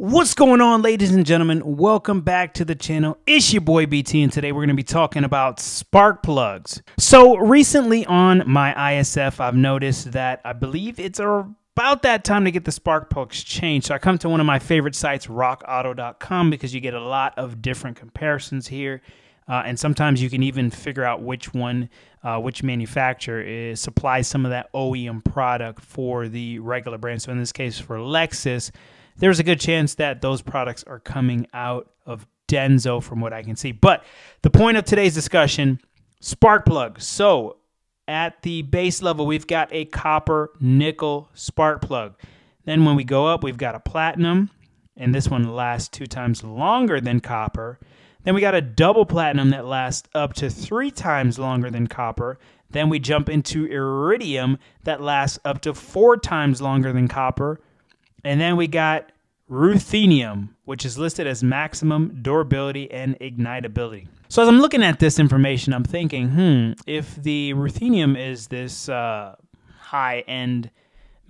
What's going on, ladies and gentlemen? Welcome back to the channel. It's your boy BT, and today we're going to be talking about spark plugs. So, recently on my ISF, I've noticed that I believe it's about that time to get the spark plugs changed. So, I come to one of my favorite sites, rockauto.com, because you get a lot of different comparisons here. Uh, and sometimes you can even figure out which one, uh, which manufacturer is supplies some of that OEM product for the regular brand. So in this case, for Lexus, there's a good chance that those products are coming out of Denso from what I can see. But the point of today's discussion spark plug. So at the base level, we've got a copper nickel spark plug. Then when we go up, we've got a platinum, and this one lasts two times longer than copper. Then we got a double platinum that lasts up to three times longer than copper. Then we jump into iridium that lasts up to four times longer than copper. And then we got ruthenium, which is listed as maximum durability and ignitability. So as I'm looking at this information, I'm thinking, hmm, if the ruthenium is this uh, high end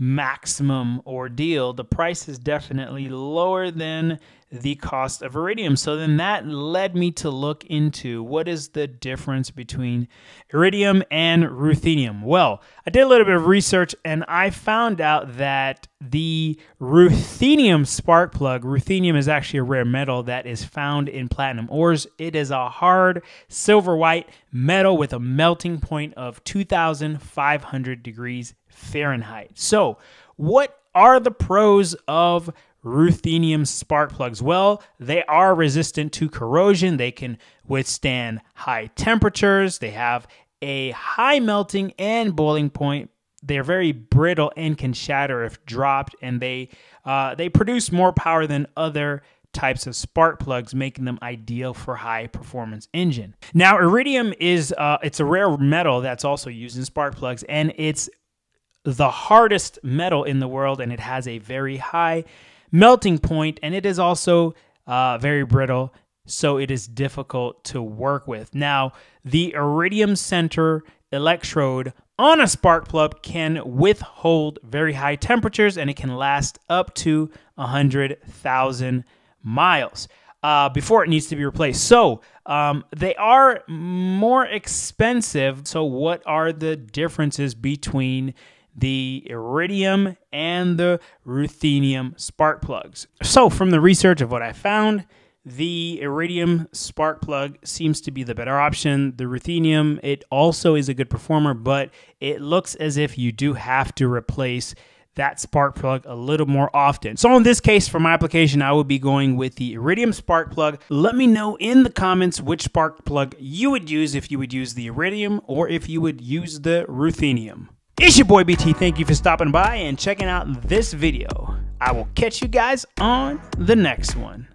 maximum ordeal, the price is definitely lower than the cost of iridium. So then that led me to look into what is the difference between iridium and ruthenium. Well, I did a little bit of research and I found out that the ruthenium spark plug, ruthenium is actually a rare metal that is found in platinum ores. It is a hard silver white metal with a melting point of 2500 degrees Fahrenheit. So, what are the pros of ruthenium spark plugs? Well, they are resistant to corrosion. They can withstand high temperatures. They have a high melting and boiling point. They're very brittle and can shatter if dropped, and they uh, they produce more power than other types of spark plugs, making them ideal for high performance engine. Now, iridium is uh, it's a rare metal that's also used in spark plugs, and it's the hardest metal in the world, and it has a very high melting point, and it is also uh, very brittle, so it is difficult to work with. Now, the iridium center electrode on a spark plug can withhold very high temperatures, and it can last up to 100,000 miles. Uh, before it needs to be replaced. So um, they are more expensive. So, what are the differences between the iridium and the ruthenium spark plugs. So, from the research of what I found, the iridium spark plug seems to be the better option. The ruthenium, it also is a good performer, but it looks as if you do have to replace that spark plug a little more often. So in this case, for my application, I would be going with the Iridium spark plug. Let me know in the comments which spark plug you would use if you would use the Iridium or if you would use the Ruthenium. It's your boy BT. Thank you for stopping by and checking out this video. I will catch you guys on the next one.